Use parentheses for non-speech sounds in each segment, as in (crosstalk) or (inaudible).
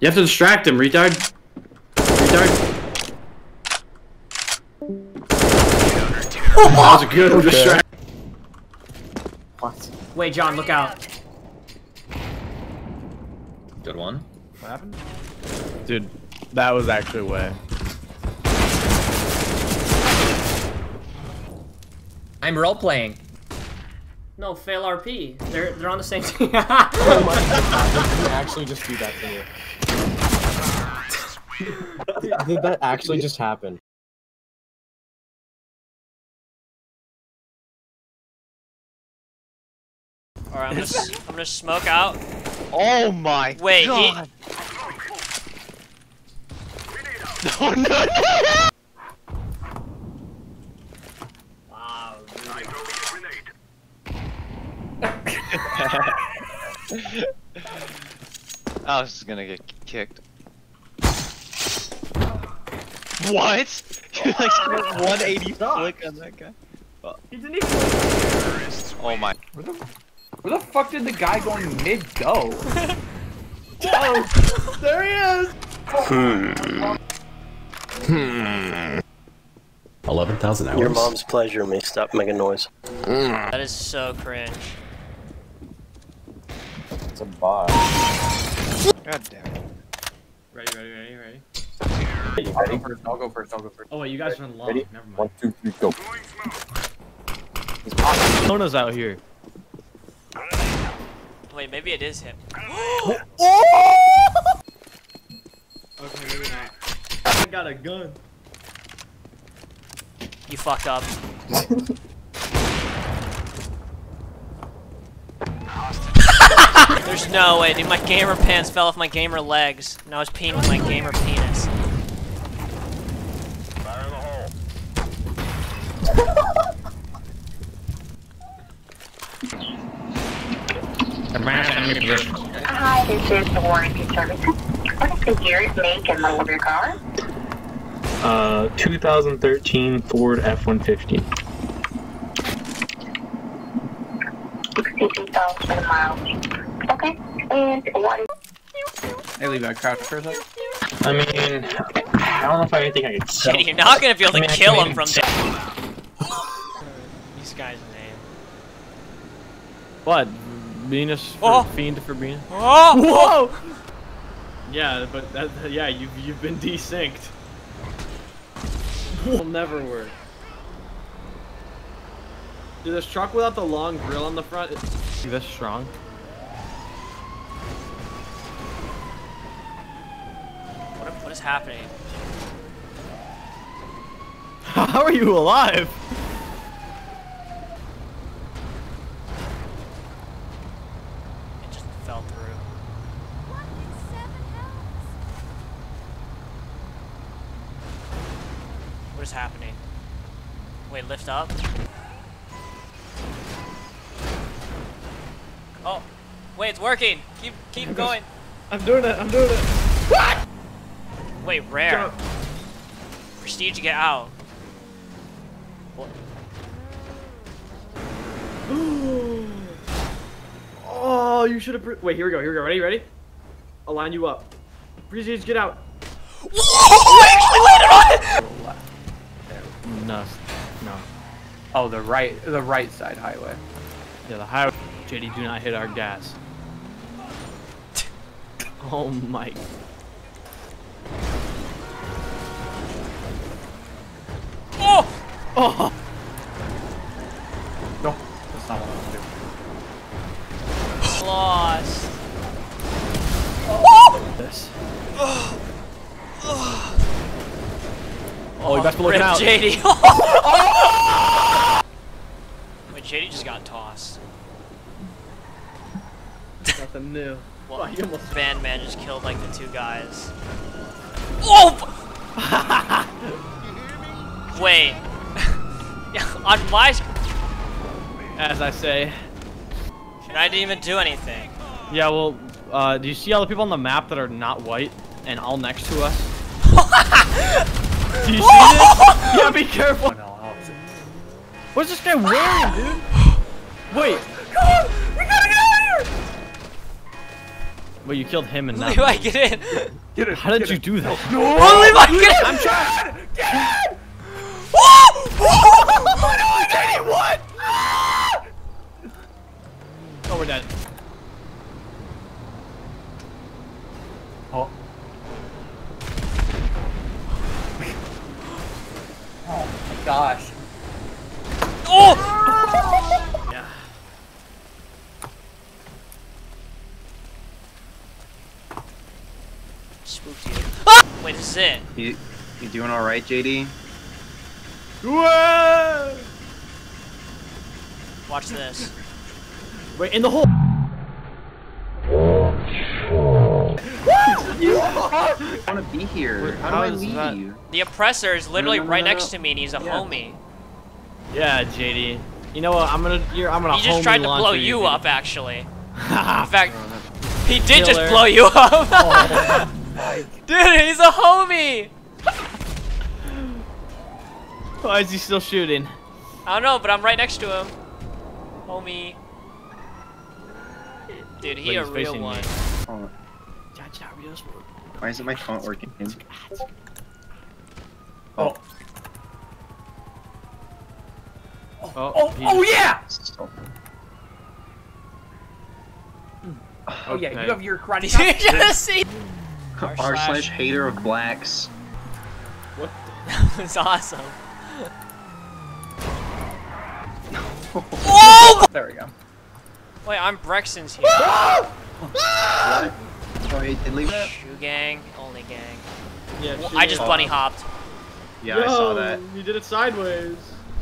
You have to distract him, retard. Retard. Oh, that was a good Okay. distract. What? Wait, John, look out. Good one. What happened? Dude, that was actually way. I'm role playing. No, fail RP. They're they're on the same team. (laughs) Oh my god, did you actually just do that to you? (laughs) did that actually just happen? Alright, I'm gonna s- I'm gonna smoke out. Oh my Wait, he- god. (laughs) Oh no, no! wow. (laughs) I was just gonna get kicked. What? (laughs) You like spent (laughs) 180 flick on that guy. He didn't even. Oh my. Where the, where the fuck did the guy going mid go? (laughs) oh, there he is! Hmm. Hmm. Eleven thousand hours. Your mom's pleasure me. stop making noise. That is so cringe. It's a bot. God damn it. Ready, ready, ready, ready. Hey, you I'll go first, I'll go first, I'll go first. Oh, wait, you guys run long. Ready? Never mind. One, two, three, go. Kona's out here. Wait, maybe it is him. (gasps) Okay, maybe not. I got a gun. You fucked up. (laughs) There's no way, dude. My gamer pants fell off my gamer legs. Now I was peeing with my gamer penis. Advance enemy position. Hi, this is the warranty services. What is the year, make, and model of your car? Uh, 2013 Ford F-150. 60,000 miles. Okay, and what is... Hey, leave that crouch for a sec. I mean, I don't know if I have anything I could (laughs) sell. You're not gonna be able I to mean, kill him from there. These guys' name. What? Venus for Oh. fiend for Venus? Oh! oh! Whoa! Yeah, but that, yeah, you've you've been desynced. Will never work. Dude, this truck without the long grill on the front. It, You this strong? What, what is happening? (laughs) How are you alive? It just fell through. What is happening? Wait, lift up? Oh, wait, it's working. Keep keep (laughs) going. I'm doing it. I'm doing it. What? Wait, rare. Prestige to get out. (gasps) Oh, you should have. Wait, here we go. Here we go. Ready? Ready? I'll line you up. Prestige, get out. (laughs) No. No. Oh, the right, the right side highway. Yeah, the highway. JD, do not hit our gas. (laughs) Oh my. Oh! Oh! No, that's not what I want to do. Lost. This. Oh, you best be looking Rip out. JD. (laughs) Wait, JD just got tossed. Nothing new. Well, Oh, you almost- Bandman just killed like the two guys. Oh! (laughs) Wait. (laughs) On my sc- As I say. and I didn't even do anything. Yeah, well, uh, do you see all the people on the map that are not white and all next to us? Do you (laughs) see this? Yeah, be careful. What's this guy wearing, dude? Wait. Come on! We gotta get out of here! Well, you killed him and not Levi, me. get in. Get it. How did you do that? Oh, Levi, get in. I'm trying. Oh, what? Ah! Oh, we're dead. Oh. Oh my gosh. Oh! Yeah. Spooked you. Ah! Wait, this is it. You, you doing all right, JD? Whoa! Watch this. Wait, in the hole. I want to be here. How do I leave? that- The oppressor is literally No, no, no, right no, next no. to me, and he's a Yeah. homie. Yeah, JD. You know what? I'm gonna. You're, I'm gonna. He just tried to blow you, you up, actually. (laughs) In fact, oh, he did just blow you up. Oh. (laughs) Dude, he's a homie. (laughs) Why is he still shooting? I don't know, but I'm right next to him. Homie. Dude, he Wait, a real facing me. one. Oh. Oh, why isn't my taunt working? Oh. Oh, Oh, oh he oh yeah! Stop. Oh yeah, Okay. you have your (laughs) karate Did you just see? R R slash- slash hater of blacks. (laughs) That was awesome. (laughs) oh! There we go. Wait, I'm Brexton's here. What? Sorry, did leave it? Shoe gang, only gang. Yeah, Well, I just bunny hopped. Yeah, I saw that. You did it sideways.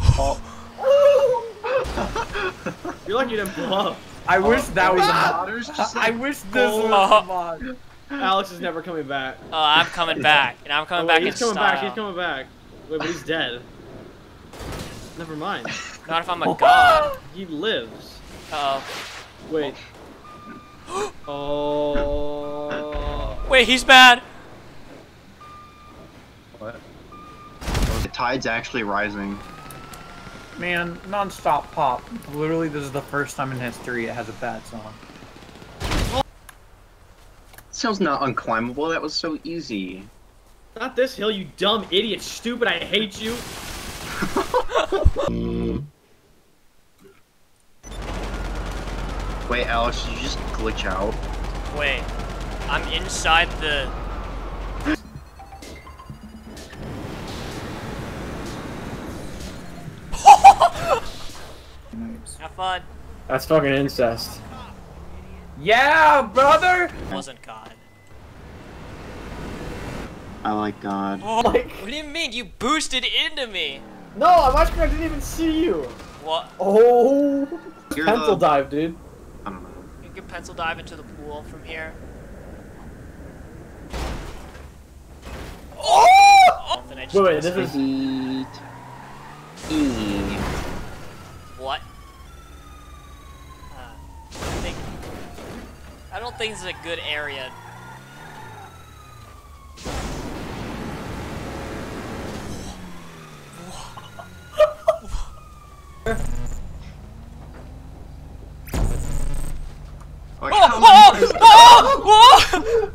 Oh. (laughs) You're lucky you didn't blow up. I wish that was a mod. (laughs) I wish this was Oh. a mod. Alex is never coming back. Oh, I'm coming (laughs) back, and I'm coming Oh, back wait, in he's coming style. back. He's coming back. Wait, but he's dead. Never mind. Not if I'm a god. He lives. Uh Wait. Oh. Wait, he's bad. What? The tide's actually rising. Man, non-stop pop. Literally, this is the first time in history it has a bad song. Sounds not unclimbable. That was so easy. Not this hill, you dumb idiot. Stupid. I hate you. (laughs) Wait, Alex, did you just glitch out? Wait, I'm inside the. (laughs) Have fun. That's fucking incest. Yeah, brother. Wasn't God. I like God. Oh, (laughs) Like- what do you mean? You boosted into me. No, I'm watching. I didn't even see you. What? Oh. You're Pencil the- dive, dude. I don't know. You can pencil dive into the pool from here. Oh! Then Wait, wait, this is. Eat. Eat. What? Uh, I think. I don't think this is a good area. Like, Oh! how many- Oh! Oh!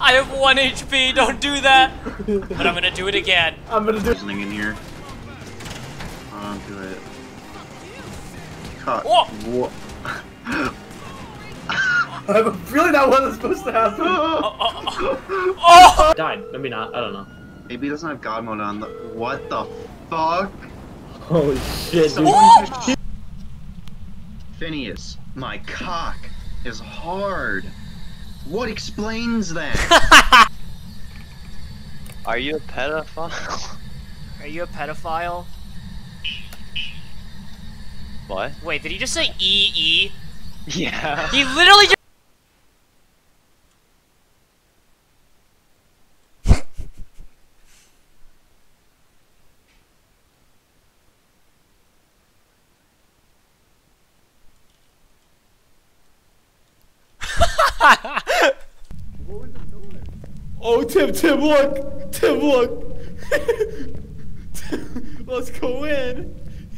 I have one HP. Don't do that. But I'm gonna do it again. I'm gonna do. Something in here. I'll do it. Cut. Oh! (laughs) I have a feeling that wasn't supposed to happen. Oh! Oh! oh, oh. Died. Maybe not. I don't know. Maybe it doesn't have God mode on. The- what the fuck? Holy shit, dude. Someone Phineas, my cock is hard. What explains that? (laughs) Are you a pedophile? (laughs) Are you a pedophile? what? Wait, did he just say E E? Yeah. He literally just. (laughs) Oh, Tim, Tim, look! Tim, look! Let's go in!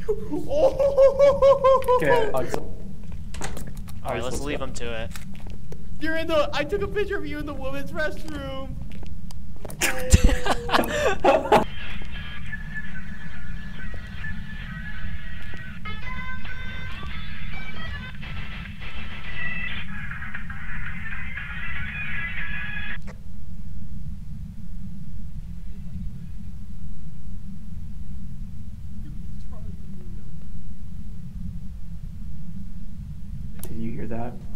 Oh! Okay. Alright, let's leave him to it. You're in the. I took a picture of you in the women's restroom. (laughs) that?